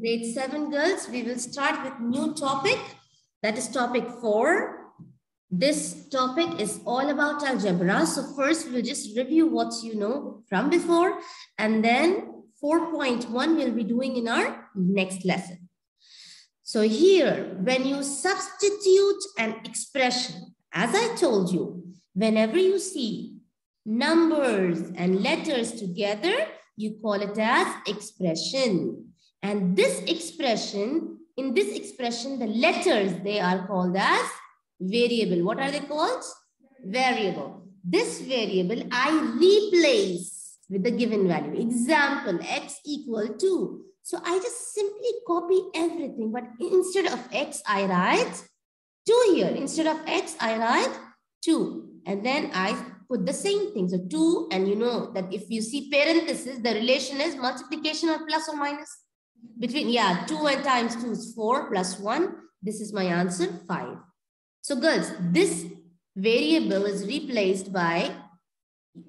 Grade 7 girls, we will start with new topic. That is topic 4. This topic is all about algebra. So first we'll just review what you know from before and then 4.1 we'll be doing in our next lesson. So here, when you substitute an expression, as I told you, whenever you see numbers and letters together, you call it as expression. And this expression, in this expression, the letters, they are called as variable. What are they called? Variable. This variable I replace with the given value. Example, x equal to. So I just simply copy everything, but instead of x, I write 2 here. Instead of x, I write 2. And then I put the same thing. So 2, and you know that if you see parenthesis, the relation is multiplication or plus or minus. Between, yeah, 2 and times 2 is 4 plus 1. This is my answer, 5. So girls, this variable is replaced by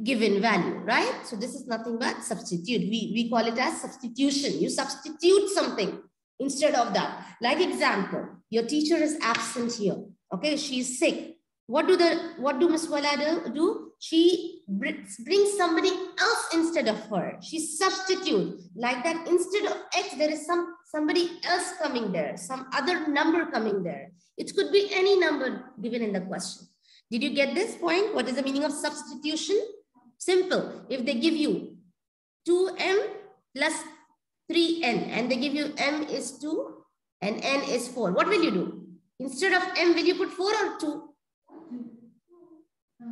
given value, right? So this is nothing but substitute. We, we call it as substitution. You substitute something instead of that. Like example, your teacher is absent here. Okay, she's sick. What do the what do Miss Walada do? She brings somebody else instead of her. She substitute like that. Instead of X, there is some somebody else coming there, some other number coming there. It could be any number given in the question. Did you get this point? What is the meaning of substitution? Simple. If they give you 2m plus 3n and they give you m is 2 and n is 4, what will you do? Instead of m, will you put 4 or 2?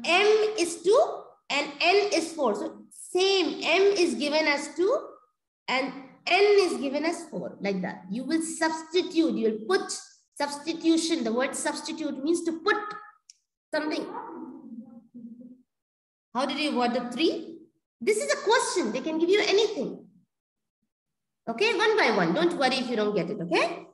M is 2 and n is 4. So same, m is given as 2 and n is given as 4, like that. You will substitute, you will put substitution. The word substitute means to put something. How did you word the 3? This is a question. They can give you anything. Okay, one by one. Don't worry if you don't get it, okay?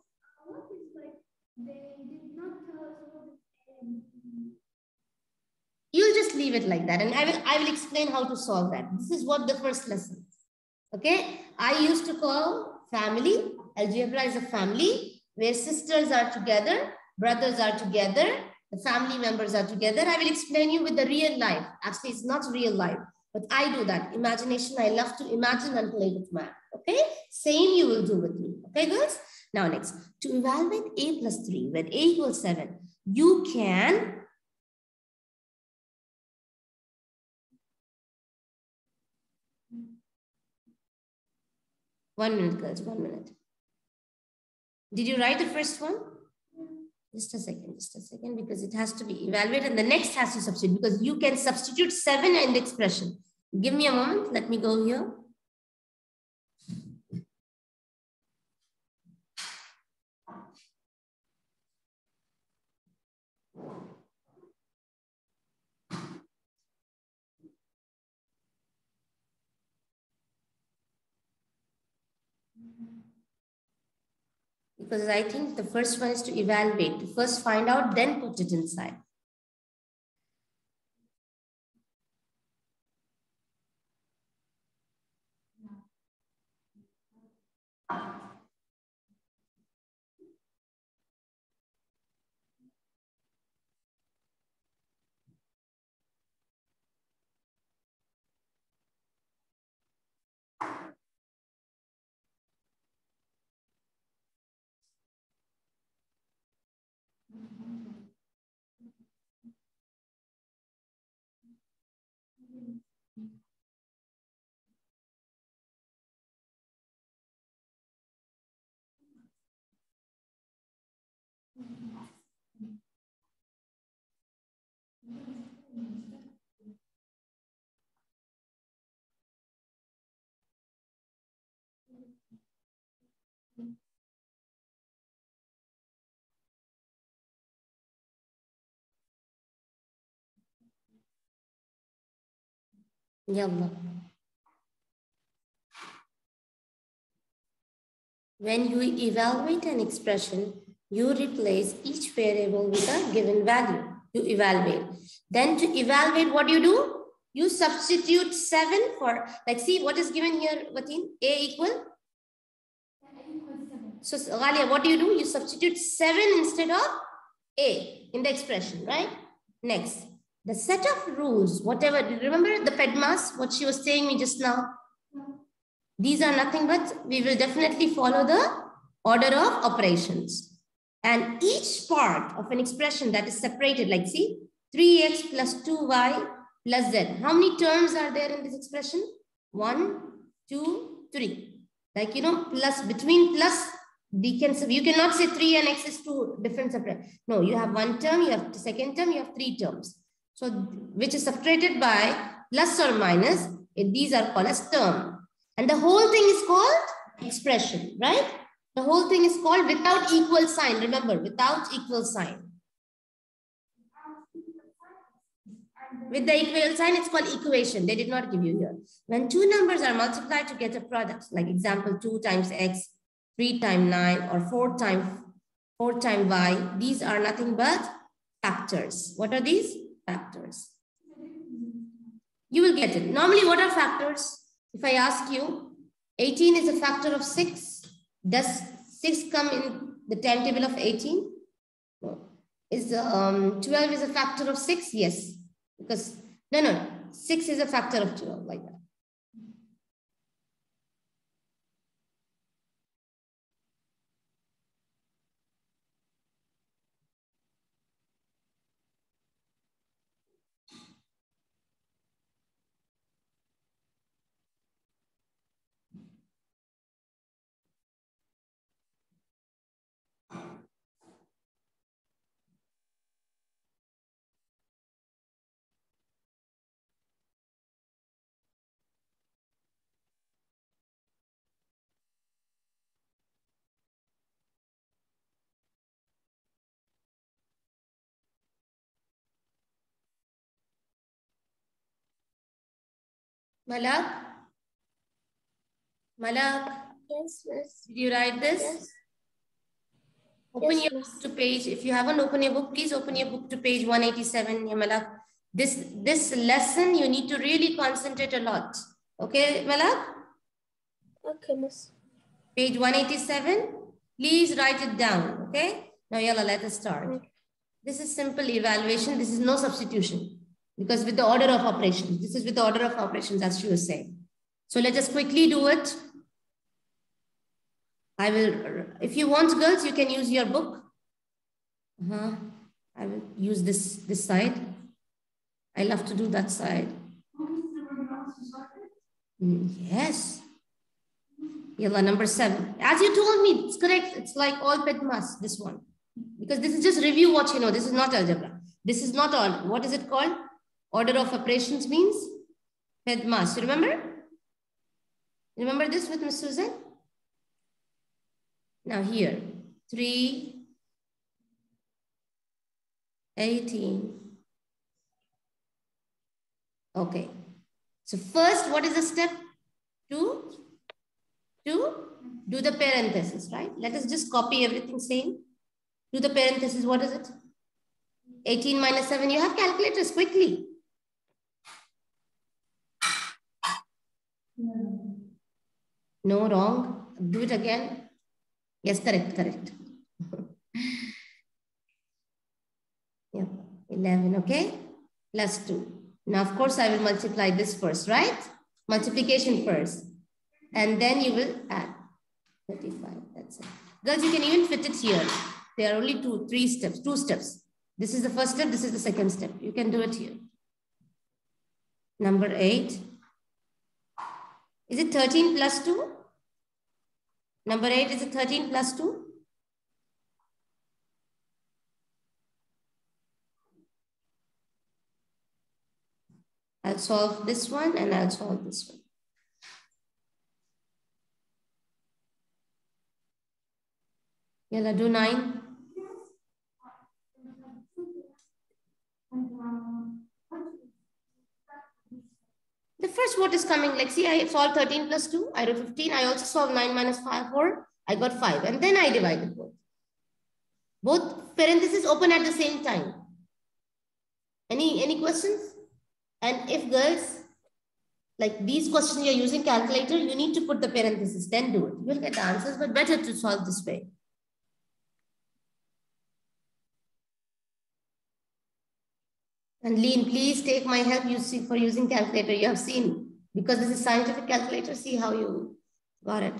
You'll just leave it like that. And I will, I will explain how to solve that. This is what the first lesson. Okay. I used to call family. Algebra is a family where sisters are together, brothers are together, the family members are together. I will explain you with the real life. Actually, it's not real life, but I do that. Imagination, I love to imagine and play with math. Okay. Same you will do with me. Okay, girls? Now next, to evaluate a plus 3 when a equals 7, you can One minute, girls, one minute. Did you write the first one? Just a second, just a second, because it has to be evaluated and the next has to substitute because you can substitute seven in the expression. Give me a moment. Let me go here. Because I think the first one is to evaluate, to first find out, then put it inside. يلا When you evaluate an expression, you replace each variable with a given value. You evaluate. Then to evaluate, what do you do? You substitute 7 for, like see what is given here, Vatin? A equal? so Ghalia, what do you do? You substitute 7 instead of A in the expression, right? Next, the set of rules, whatever, remember the PEDMAS, what she was saying me just now? These are nothing but we will definitely follow the order of operations. And each part of an expression that is separated, like see, 3x plus 2y plus z. How many terms are there in this expression? One, two, three. Like, you know, plus between plus, we can, you cannot say 3 and x is two different separate. No, you have one term, you have the second term, you have three terms. So, which is separated by plus or minus, these are called as term. And the whole thing is called expression, right? The whole thing is called without equal sign. Remember, without equal sign. With the equal sign, it's called equation. They did not give you here. When two numbers are multiplied to get a product, like example 2 times x, 3 times 9, or 4 times 4 times y, these are nothing but factors. What are these? Factors. You will get it. Normally, what are factors? If I ask you, 18 is a factor of 6. Does 6 come in the timetable of 18? No. Is um, 12 is a factor of 6? Yes. Because, no, no, 6 is a factor of 12, like that. Malak? Malak? Yes, yes. Did you write this? Yes. Open Yes, your miss. book to page. If you haven't opened your book, please open your book to page 187, ya Malak. This, this lesson, you need to really concentrate a lot. Okay, Malak? Okay, miss. Page 187. Please write it down. Okay? Now, yalla, let us start. Okay. This is simple evaluation. This is no substitution because with the order of operations, this is with the order of operations as she was saying. So let us just quickly do it. I will, if you want girls, you can use your book. Uh-huh. I will use this, this side. I love to do that side. Yes. Yalla, number seven. As you told me, it's correct. It's like all PEDMAS, this one. Because this is just review what you know. This is not algebra. This is not all. What is it called? Order of operations means PEDMAS. You remember? Remember this with Miss Susan? Now here, 3, 18. Okay. So first, what is the step? To, to do the parenthesis, right? Let us just copy everything same. Do the parenthesis, what is it? 18 minus 7, you have calculators quickly. No, wrong. Do it again. Yes, correct, correct. yeah, 11, okay? Plus 2. Now, of course, I will multiply this first, right? Multiplication first. And then you will add 35. That's it. Girls, you can even fit it here. There are only two, three steps, two steps. This is the first step. This is the second step. You can do it here. Number 8. Is it 13 plus 2? Number 8, is it 13 plus 2? I'll solve this one and I'll solve this one. Yalla, do 9. The first what is coming, like see, I solved 13 plus 2, I wrote 15. I also solved 9 minus 5, 4. I got 5. And then I divided both. Both parentheses open at the same time. Any, any questions? And if girls, like these questions you're using calculator, you need to put the parentheses, then do it. You'll get the answers, but better to solve this way. And Lean, please take my help you see for using calculator. You have seen, because this is scientific calculator, see how you got it.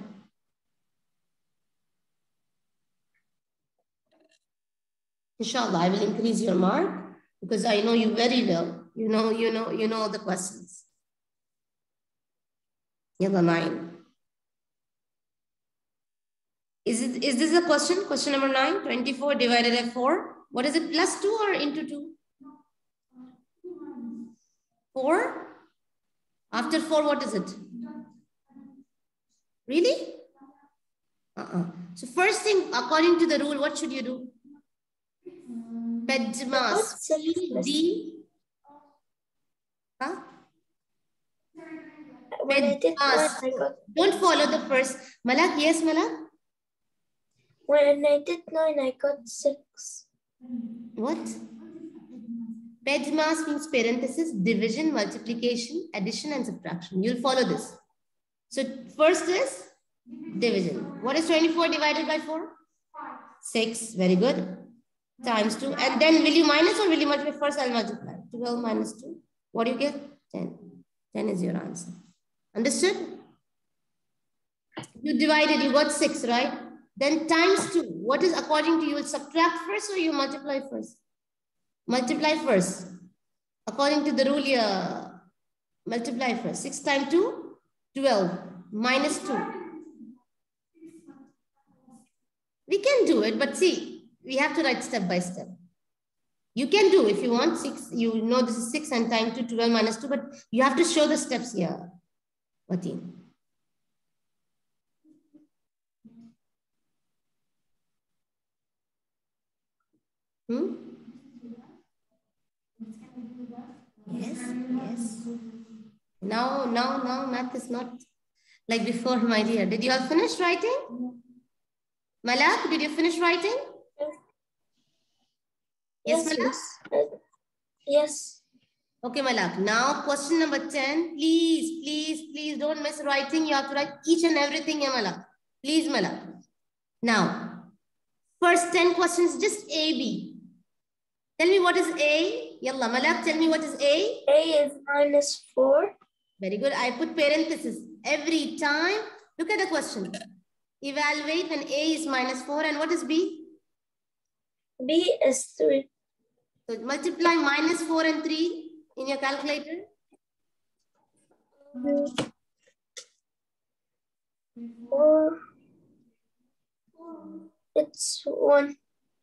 Inshallah, I will increase your mark because I know you very well. You know, you know, you know the questions. Number nine. Is it is this a question? Question number nine, 24 divided by 4. What is it? Plus 2 or into 2? 4? After 4, what is it? Really? Uh-uh. So first thing, according to the rule, what should you do? Bedmas. D. Huh? Bedmas. Don't follow the first. Malak, yes, Malak? when I did nine, I got six. What? Bedmas means parenthesis, division, multiplication, addition, and subtraction. You'll follow this. So first is division. What is 24 divided by 4? 6. Very good. Times 2. And then will you minus or will you multiply? First I'll multiply. 12 minus 2. What do you get? 10. 10 is your answer. Understood? You divided, you got 6, right? Then times 2. What is according to you? You subtract first or you multiply first? Multiply first. According to the rule, here, multiply first. 6 times 2, 12. Minus 2. We can do it, but see, we have to write step by step. You can do if you want 6, you know this is 6 and time 2, 12 minus 2, but you have to show the steps here. Wateen. Hmm? Yes, yes. Now, now, now, math is not like before, my dear. Did you all finish writing? Malak, did you finish writing? Yes, Malak? yes. Uh, yes. Okay, Malak. Now, question number 10. Please, please, please don't miss writing. You have to write each and everything, yeah, Malak. Please, Malak. Now, first 10 questions, just A, B. Tell me what is A. Yalla, Malak, tell me what is A. A is minus four. Very good. I put parenthesis every time. Look at the question. Evaluate when A is minus 4 and what is B? B is three. So multiply minus 4 and 3 in your calculator. Four. It's one.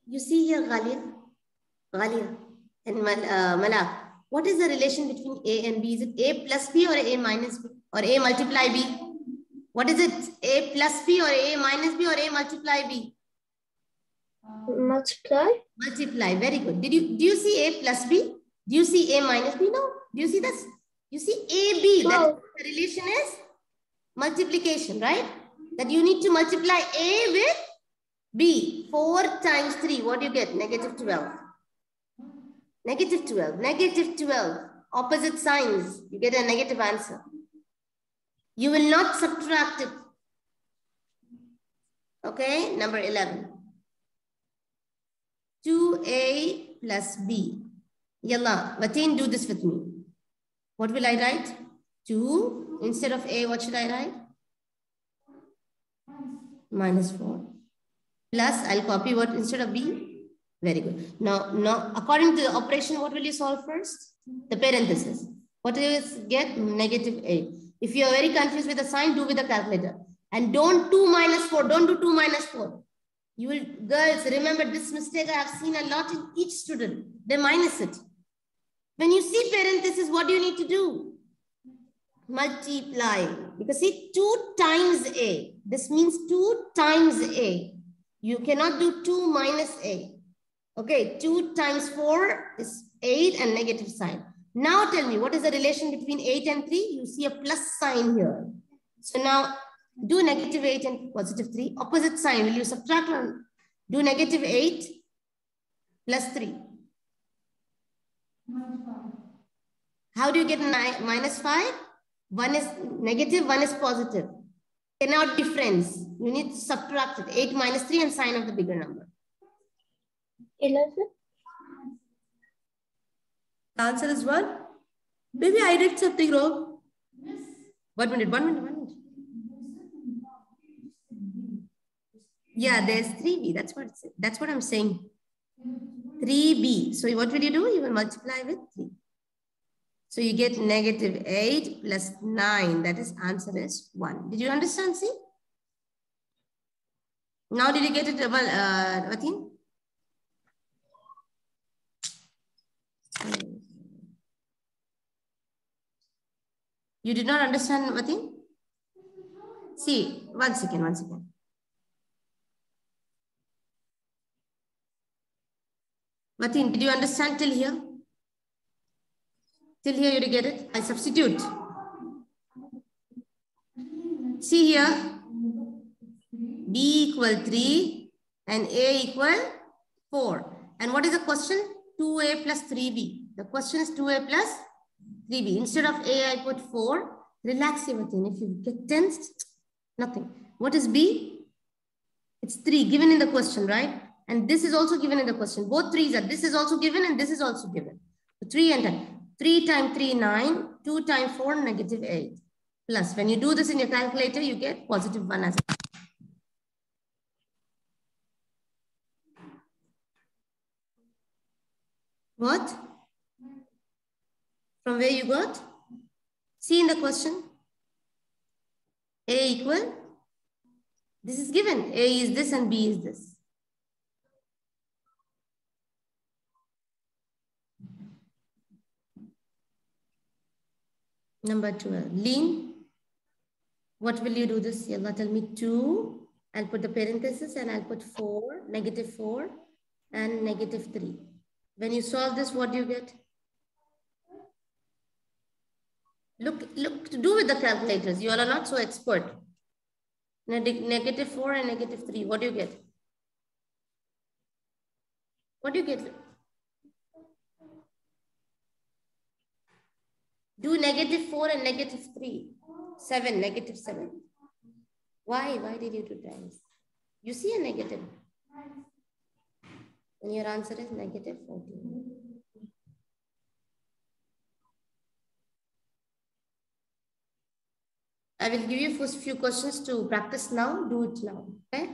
You see here, Ghalia, Ghalia and uh, What is the relation between A and B? Is it A plus B or A minus B or A multiply B? What is it? A plus B or A minus B or A multiply B? Multiply. Multiply. Very good. Did you do you see A plus B? Do you see A minus B? No. Do you see this? You see AB. That the relation is multiplication, right? That you need to multiply A with B. 4 times 3. What do you get? Negative 12. Negative 12. Negative 12. Opposite signs. You get a negative answer. You will not subtract it. Okay, number 11. 2a plus b. Yalla, Mateen, do this with me. What will I write? 2. Instead of a, what should I write? Minus 4. Plus, I'll copy what instead of b? Very good. Now, now, according to the operation, what will you solve first? The parenthesis. What do you get? Negative 8. If you are very confused with the sign, do with the calculator. And don't 2 minus 4. Don't do 2 minus 4. You will, girls, remember this mistake I have seen a lot in each student. They minus it. When you see parenthesis, what do you need to do? Multiply. Because see, 2 times A. This means 2 times A. You cannot do 2 minus A. Okay, 2 times 4 is 8 and negative sign. Now tell me, what is the relation between 8 and 3? You see a plus sign here. So now do negative 8 and positive 3. Opposite sign, will you subtract or do negative 8 plus 3? How do you get nine, minus 5? One is negative, one is positive. Cannot difference. You need to subtract it. 8 minus 3 and sign of the bigger number. 11. The answer is 1. Maybe I did something wrong. One minute, one minute, one minute. Yeah, there's 3b. That's what that's what I'm saying. 3b. So what will you do? You will multiply with 3. So you get negative 8 plus 9. That is answer is 1. Did you understand, see? Now did you get it, well, uh, Vatin? You did not understand, Vatin? See, one second, one second. Vatin, did you understand till here? Till here you get it? I substitute. See here, B equal 3 and A equal 4. And what is the question? 2A plus 3B. The question is 2A plus 3B. Instead of A, I put 4. Relax everything. If you get tensed, nothing. What is B? It's 3 given in the question, right? And this is also given in the question. Both 3s are. This is also given and this is also given. So 3 and 10. 3 times 3, 9. 2 times 4, negative 8. Plus, when you do this in your calculator, you get positive 1 as well. What? From where you got? See in the question. A equal. This is given. A is this and B is this. Number 12, lean. What will you do this? Yalla, tell me 2. I'll put the parenthesis and I'll put 4, negative 4 and negative 3. When you solve this, what do you get? Look, look to do with the calculators. You all are not so expert. Negative 4 and negative 3. What do you get? What do you get? Do negative 4 and negative 3. 7, negative 7. Why? Why did you do times? You see a negative. And your answer is negative 14. I will give you first few questions to practice now. Do it now. Okay?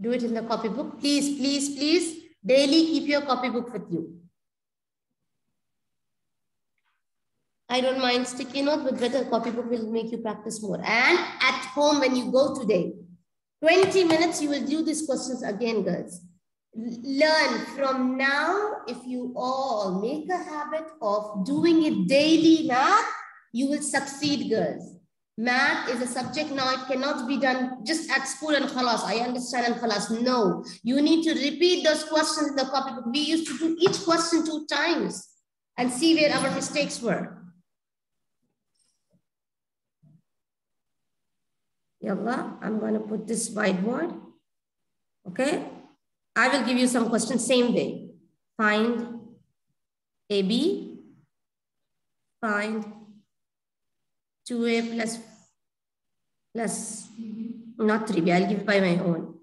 Do it in the copybook. Please, please, please, daily keep your copybook with you. I don't mind sticky note, but better copybook will make you practice more. And at home, when you go today, 20 minutes, you will do these questions again, girls. Learn from now, if you all make a habit of doing it daily now, you will succeed, girls. Math is a subject now, it cannot be done just at school and khalas. I understand and khalas. No, you need to repeat those questions in the copybook. We used to do each question two times and see where our mistakes were. Yalla, I'm going to put this whiteboard. Okay. I will give you some questions same way. Find AB. Find 2A plus, plus not 3B. I'll give by my own.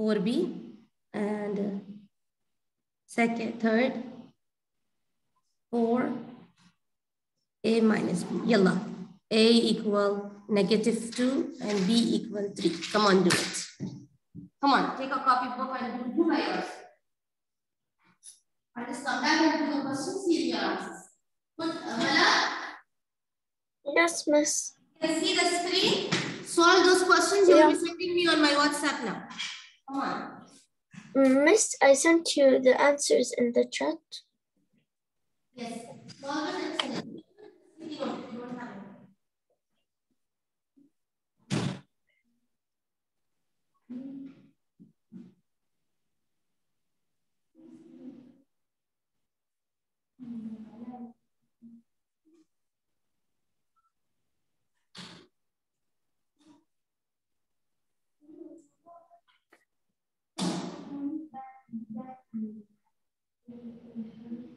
4B and uh, second, third, 4, A minus B. Yalla. A equal negative 2 and B equal 3. Come on, do it. Come on, take a copy book and do, do by yourself. I just come back and do the question, see your answers. Put uh, Yes, miss. Can you see the screen? solve those questions. You'll yeah. be sending me on my WhatsApp now. Come on. Mm, miss, I sent you the answers in the chat. Yes. Thank mm-hmm. you.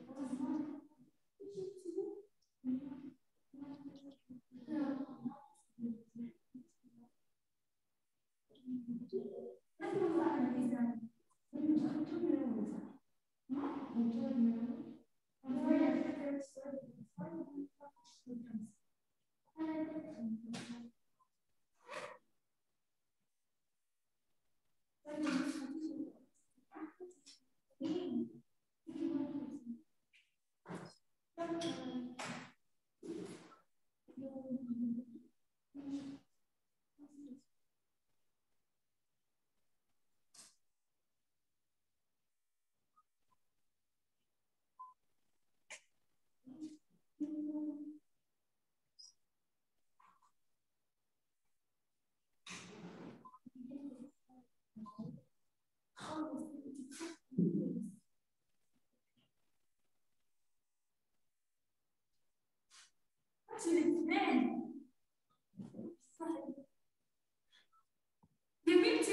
It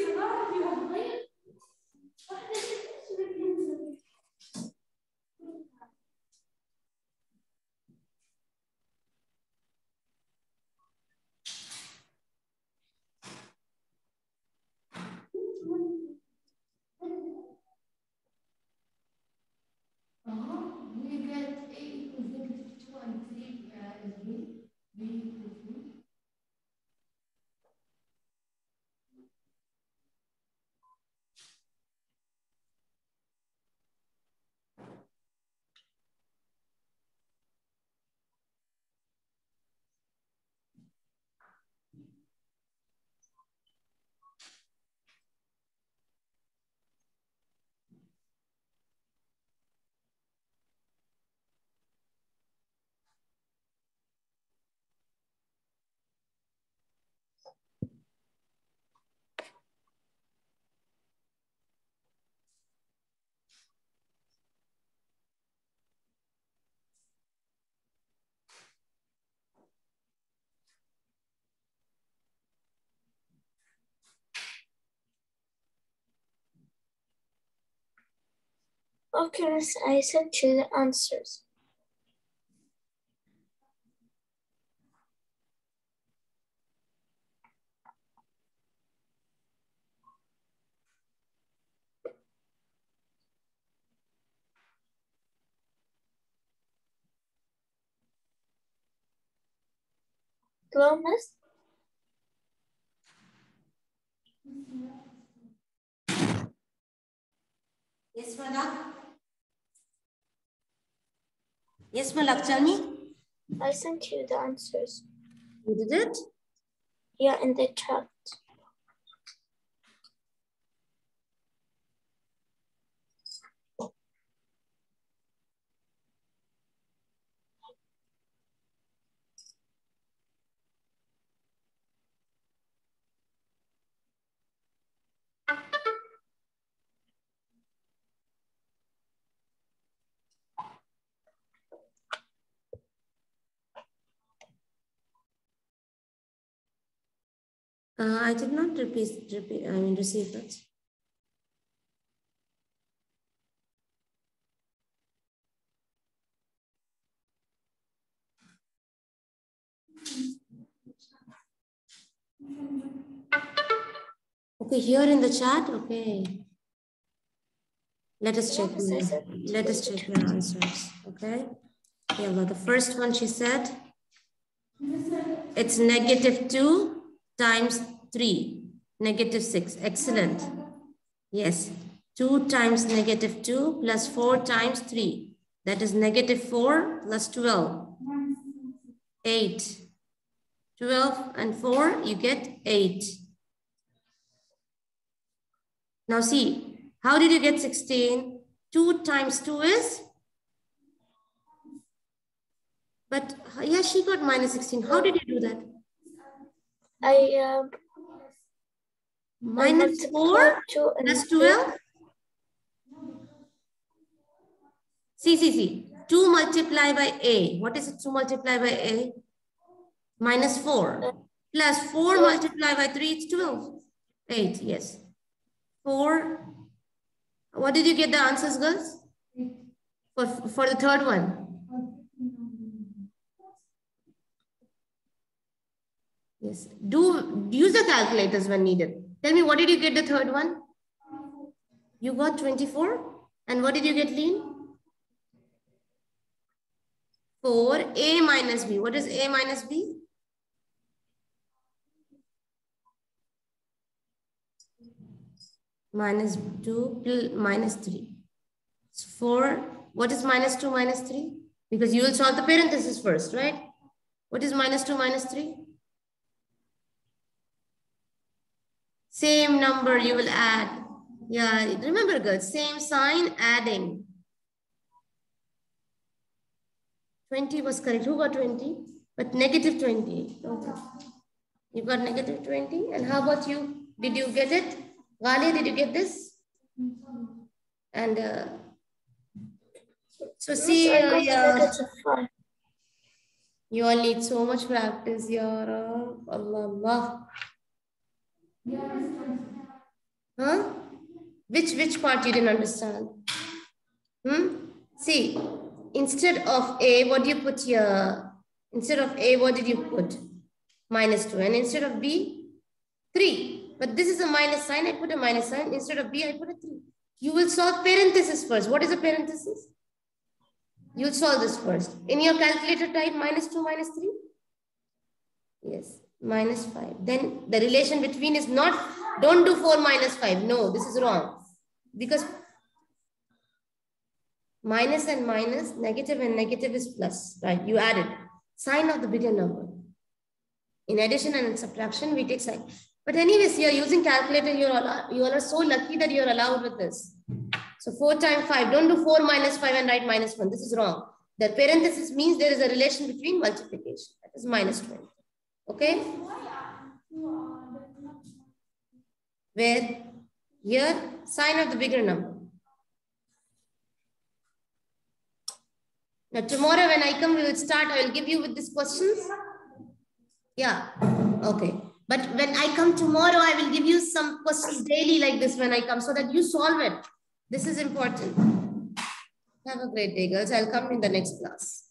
we get A equals negative 2 and 3 uh, is B. B equals B. Okay, I sent you the answers. Hello, miss? Yes, Malak? Yes, Malak, tell me. I sent you the answers. You did it? Yeah, in the chat. Uh, I did not repeat, repeat, I mean, receive that. Okay, here in the chat, okay. Let us check. Let us check your answers, okay? Yeah, well, the first one she said, it's negative two times three, negative six, excellent. Yes, two times negative two plus four times three. That is negative four plus 12, eight. 12 and four, you get eight. Now see, how did you get 16? 2 times 2 is? But yeah, she got minus 16. How did you do that? I um Minus I 4 multiplied two and plus three. 12? See, see, see. 2 multiplied by A. What is it 2 multiplied by A? Minus 4. Plus 4 Yeah. multiplied by 3, it's 12. 8, yes. 4. What did you get the answers, girls? For, for the third one? Yes. Do use the calculators when needed. Tell me, what did you get the third one? You got 24. And what did you get, Lean? 4, A minus B. What is A minus B? Minus 2 minus 3. It's 4. What is minus 2 minus 3? Because you will solve the parenthesis first, right? What is minus 2 minus 3? Same number you will add. Yeah, remember girls, same sign, adding. 20 was correct. Who got 20? But negative 20. Okay. You got negative 20. And how about you? Did you get it? Gali, did you get this? And uh, so see, uh, yeah. You all need so much practice, Ya Allah, Allah. Huh? Which, which part you didn't understand? Hmm? See, instead of A, what do you put here? Instead of A, what did you put? Minus 2. And instead of B, 3. But this is a minus sign. I put a minus sign. Instead of B, I put a 3. You will solve parenthesis first. What is a parenthesis? You'll solve this first. In your calculator, type minus 2, minus 3. Yes, minus 5. Then the relation between is not, don't do 4 minus 5. No, this is wrong. Because minus and minus, negative and negative is plus, right? You added sign of the bigger number. In addition and in subtraction, we take sign. But anyways, you're using calculator, you're all, you all are so lucky that you're allowed with this. So 4 times 5, don't do 4 minus 5 and write minus 1. This is wrong. The parenthesis means there is a relation between multiplication. That is minus 20. Okay? Where? Here, sign of the bigger number. Now tomorrow when I come, we will start. I will give you with these questions. Yeah, okay. But when I come tomorrow, I will give you some questions daily like this when I come so that you solve it. This is important. Have a great day, girls. I'll come in the next class.